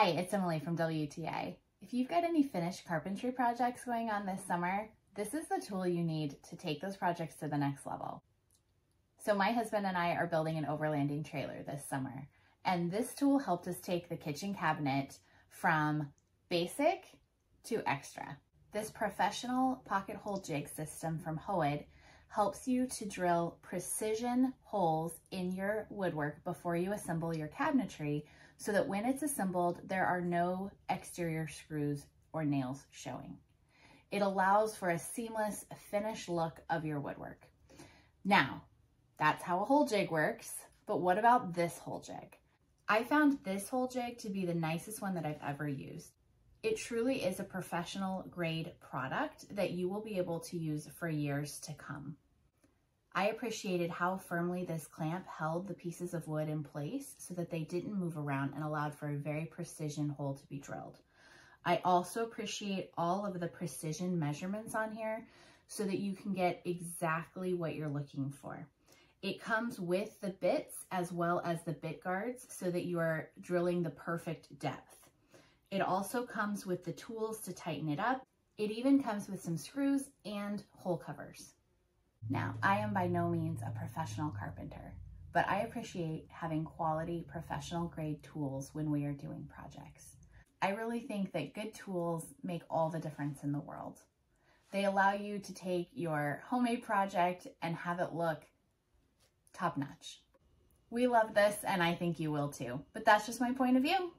Hi, it's Emily from WTI. If you've got any finished carpentry projects going on this summer, this is the tool you need to take those projects to the next level. So my husband and I are building an overlanding trailer this summer, and this tool helped us take the kitchen cabinet from basic to extra. This professional pocket hole jig system from HOWOD helps you to drill precision holes in your woodwork before you assemble your cabinetry so that when it's assembled, there are no exterior screws or nails showing. It allows for a seamless finished look of your woodwork. Now, that's how a hole jig works, but what about this hole jig? I found this hole jig to be the nicest one that I've ever used. It truly is a professional grade product that you will be able to use for years to come. I appreciated how firmly this clamp held the pieces of wood in place so that they didn't move around and allowed for a very precision hole to be drilled. I also appreciate all of the precision measurements on here so that you can get exactly what you're looking for. It comes with the bits as well as the bit guards so that you are drilling the perfect depth. It also comes with the tools to tighten it up. It even comes with some screws and hole covers. Now, I am by no means a professional carpenter, but I appreciate having quality professional grade tools when we are doing projects. I really think that good tools make all the difference in the world. They allow you to take your homemade project and have it look top notch. We love this and I think you will too, but that's just my point of view.